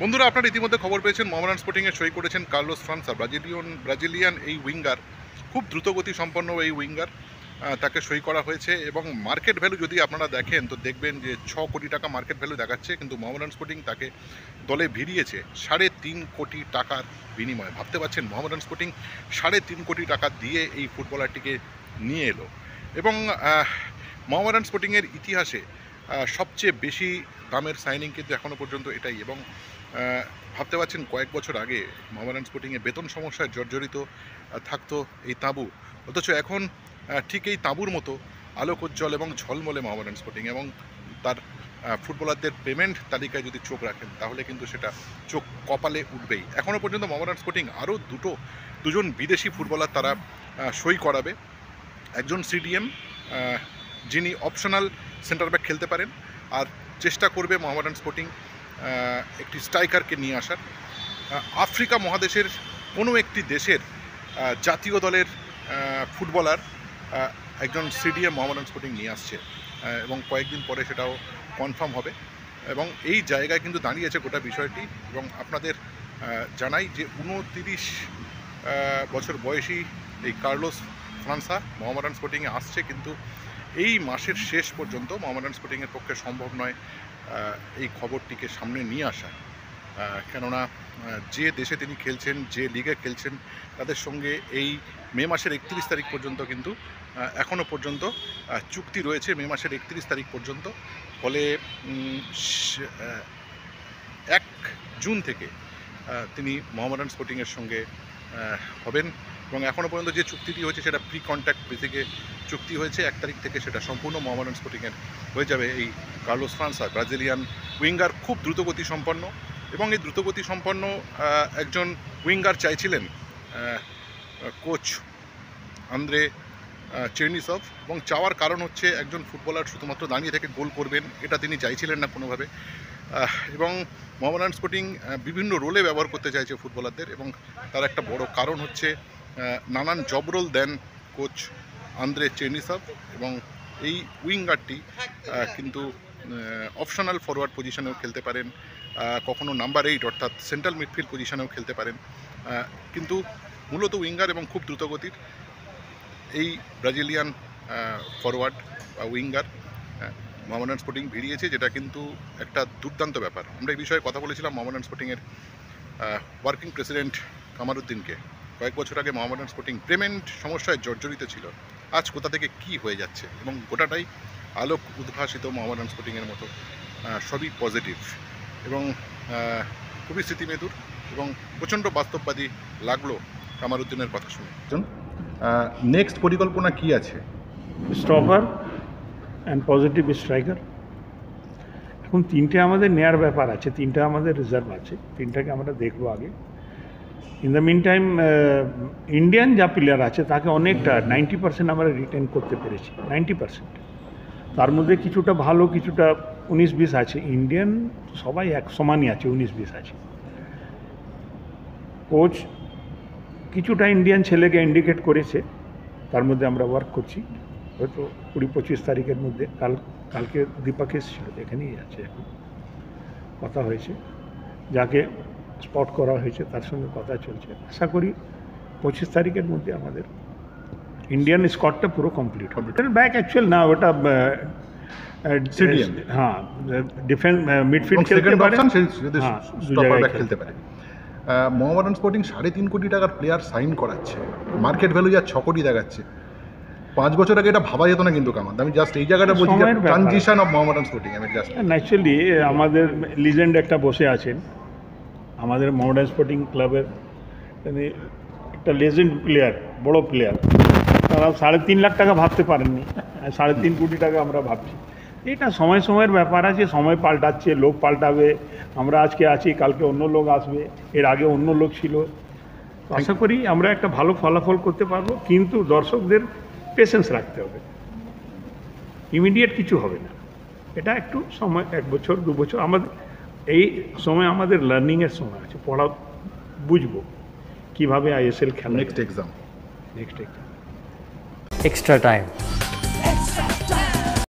বন্ধুরা, আপনারা ইতিমধ্যে খবর পেয়েছেন মোহামেডান স্পোর্টিংয়ে সই করেছেন কার্লোস ফ্রান্সা ব্রাজিলিয়ান ব্রাজিলিয়ান এই উইঙ্গার, খুব দ্রুতগতি সম্পন্ন এই উইঙ্গার তাকে সই করা হয়েছে। এবং মার্কেট ভ্যালু যদি আপনারা দেখেন, তো দেখবেন যে ছ কোটি টাকা মার্কেট ভ্যালু দেখাচ্ছে, কিন্তু মোহামেডান স্পোর্টিং তাকে দলে ভিড়িয়েছে সাড়ে তিন কোটি টাকার বিনিময়ে। ভাবতে পারছেন মোহামেডান স্পোর্টিং সাড়ে তিন কোটি টাকা দিয়ে এই ফুটবলারটিকে নিয়ে এলো। এবং মোহামেডান স্পোর্টিংয়ের ইতিহাসে সবচেয়ে বেশি দামের সাইনিং কিন্তু এখনও পর্যন্ত এটাই। এবং ভাবতে পারছেন কয়েক বছর আগে মোহামেডান স্পোর্টিংয়ে বেতন সমস্যায় জর্জরিত থাকতো এই তাঁবু। অথচ এখন ঠিক এই তাঁবুর মতো আলোকোজ্জ্বল এবং ঝলমলে মোহামেডান স্পোর্টিং এবং তার ফুটবলারদের পেমেন্ট তালিকায় যদি চোখ রাখেন, তাহলে কিন্তু সেটা চোখ কপালে উঠবেই। এখনও পর্যন্ত মোহামেডান স্পোর্টিং আরও দুটো, দুজন বিদেশি ফুটবলার তারা সই করাবে। একজন সিডিএম যিনি অপশনাল সেন্টার ব্যাক খেলতে পারেন, আর চেষ্টা করবে মোহামেডান স্পোর্টিং একটি স্ট্রাইকারকে নিয়ে আসার। আফ্রিকা মহাদেশের কোনো একটি দেশের জাতীয় দলের ফুটবলার একজন সিডিএম মোহামেডান স্পোর্টিং নিয়ে আসছে এবং কয়েকদিন পরে সেটাও কনফার্ম হবে। এবং এই জায়গায় কিন্তু দাঁড়িয়েছে গোটা বিষয়টি। এবং আপনাদের জানাই যে উনতিরিশ বছর বয়সী এই কার্লোস ফ্রান্সা মোহামেডান স্পোর্টিংয়ে আসছে, কিন্তু এই মাসের শেষ পর্যন্ত মোহামেডান স্পোর্টিংয়ের পক্ষে সম্ভব নয় এই খবরটিকে সামনে নিয়ে আসা। কেননা যে দেশে তিনি খেলছেন, যে লিগে খেলছেন, তাদের সঙ্গে এই মে মাসের একত্রিশ তারিখ পর্যন্ত কিন্তু এখনও পর্যন্ত চুক্তি রয়েছে মে মাসের একত্রিশ তারিখ পর্যন্ত। ফলে এক জুন থেকে তিনি মোহামেডান স্পোর্টিংয়ের সঙ্গে হবেন। এবং এখনও পর্যন্ত যে চুক্তিটি হয়েছে সেটা প্রি কন্ট্যাক্ট বেসিকে চুক্তি হয়েছে। এক তারিখ থেকে সেটা সম্পূর্ণ মোহামেডান স্পোর্টিংয়ের হয়ে যাবে। এই কার্লোস ফ্রান্সা, ব্রাজিলিয়ান উইঙ্গার খুব দ্রুতগতি সম্পন্ন এবং এই দ্রুতগতি সম্পন্ন একজন উইঙ্গার চাইছিলেন কোচ আন্দ্রে চেরনিসভ এবং চাওয়ার কারণ হচ্ছে একজন ফুটবলার শুধুমাত্র দাঁড়িয়ে থেকে গোল করবেন, এটা তিনি চাইছিলেন না কোনোভাবে। এবং মোহামেডান স্পোর্টিং বিভিন্ন রোলে ব্যবহার করতে চাইছে ফুটবলারদের এবং তার একটা বড় কারণ হচ্ছে নানান job role then coach Andrey Chernyshov এবং এই উইঙ্গারটি কিন্তু অপশনাল ফরওয়ার্ড পজিশনেও খেলতে পারেন কখনো নাম্বার এইট অর্থাৎ সেন্ট্রাল মিডফিল্ড পজিশনেও খেলতে পারেন কিন্তু মূলত উইঙ্গার এবং খুব দ্রুতগতির এই ব্রাজিলিয়ান ফরওয়ার্ড বা উইঙ্গার মোহামেডান স্পোর্টিং ভিড়িয়েছে, যেটা কিন্তু একটা দুর্দান্ত ব্যাপার। আমরা এই বিষয়ে কথা বলেছিলাম মোহামেডান স্পোর্টিংয়ের ওয়ার্কিং প্রেসিডেন্ট কামারুদ্দিনকে। কয়েক বছর আগে মোহামেডান স্পোর্টিং পেমেন্ট সমস্যায় জর্জরিত ছিল। আজ কোথা থেকে কি হয়ে যাচ্ছে? এবং গোটাটাই আলোক উদ্ভাসিত মোহামেডান স্পোর্টিংয়ের মতো সবই পজিটিভ এবং খুবই স্মৃতিমেদুর এবং প্রচণ্ড বাস্তববাদী লাগল কামারুদ্দিনের কথা শুনে। নেক্সট পরিকল্পনা কি আছে? স্টপার অ্যান্ড পজিটিভ স্ট্রাইকার এখন তিনটে আমাদের নেয়ার ব্যাপার আছে, তিনটে আমাদের রিজার্ভ আছে, তিনটাকে আমরা দেখব আগে। In the meantime Indian যা প্লেয়ার আছে, তাকে অনেকটা নাইনটি পার্সেন্ট আমরা রিটেন করতে পেরেছি নাইনটি পার্সেন্ট তার মধ্যে কিছুটা ভালো, কিছুটা উনিশ বিশ আছে। ইন্ডিয়ান সবাই এক সমানই আছে উনিশ বিশ আছে। কোচ কিছুটা ইন্ডিয়ান ছেলেকে ইন্ডিকেট করেছে। তার মধ্যে আমরা ওয়ার্ক করছি। হয়তো কুড়ি পঁচিশ তারিখের মধ্যে, কাল, কালকে দীপাকেশ ছিল এখানেই আছে এখন। কথা হয়েছে। যাকে স্পট করা হয়েছে তার সঙ্গে কথা চলছে। আশা করি পঁচিশ তারিখের মধ্যে আমাদের ইন্ডিয়ান স্কটটা পুরো কমপ্লিট হবে। ব্যাক অ্যাকচুয়াল না ওটা হ্যাঁ ডিফেন্স মিডফিল্ড খেলতে পারে। অপশন সে যদি হ্যাঁ, খেলতে পারে। মোহামেডান স্পোর্টিং সাড়ে তিন কোটি টাকার প্লেয়ার সাইন করাচ্ছে। মার্কেট ভ্যালু যা ছ কোটি দেখাচ্ছে। পাঁচ বছর আগে এটা ভাবা যেত না কিন্তু কামাত আমি জাস্ট এই জায়গাটা বলছি। ট্রানজিশন অফ মোহামেডান স্পোর্টিং আমি জাস্ট ন্যাচুরালি আমাদের লিজেন্ড একটা বসে আছেন। আমাদের মডার্ন স্পোর্টিং ক্লাবের তিনি একটা লেজেন্ড প্লেয়ার, বড় প্লেয়ার। তারা সাড়ে তিন লাখ টাকা ভাবতে পারেননি সাড়ে তিন কোটি টাকা আমরা ভাবছি। এটা সময় সময়ের ব্যাপার আছে, সময় পাল্টাচ্ছে, লোক পাল্টাবে, আমরা আজকে আছি, কালকে অন্য লোক আসবে, এর আগে অন্য লোক ছিল। আশা করি আমরা একটা ভালো ফলাফল করতে পারব, কিন্তু দর্শকদের পেশেন্স রাখতে হবে। ইমিডিয়েট কিছু হবে না। এটা একটু সময়, এক বছর, দু বছর, আমাদের এই সময় আমাদের লার্নিংয়ের সময় আছে পড়া বুঝব। কীভাবে আইএসএল খেলা next exam next exam extra time